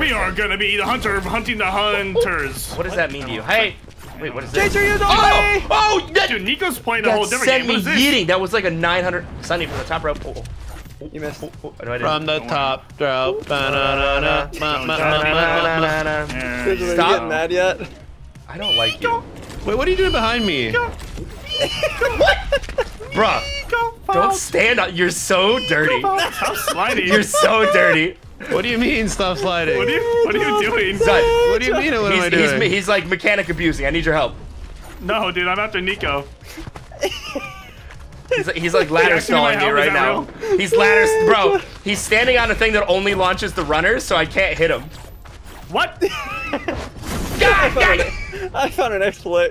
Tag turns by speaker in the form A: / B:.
A: We are gonna be the hunter hunting the hunters.
B: What does that mean to you? Hey, wait, what is this?
C: Chaser, you don't
B: Oh, oh, that,
A: Dude, Nico's playing a whole different
B: sent
A: game.
B: me
A: What is
B: yeeting. That was like a 900. Sunny from the top rope. Oh, oh,
C: You missed.
B: oh, oh, no,
D: From the
A: Don't
D: top
C: you
B: Stop.
C: getting mad yet?
B: I don't like you.
D: Wait, what are you doing behind me?
B: Bruh,
A: Go,
B: don't stand up. You're so dirty.
A: Stop sliding.
B: You're so dirty.
D: What do you mean stop sliding?
A: What are you, what are you doing?
B: Son,
D: What do you mean? What am I
B: he's, he's,
D: doing?
B: he's like mechanic abusing. I need your help.
A: No, dude, I'm after Nico.
B: He's, he's like ladder
A: asking me
B: stalling you right now.
A: that
B: He's ladder, bro. He's standing on a thing that only launches the runners, so I can't hit him.
A: What?
C: I found an, I found an exploit.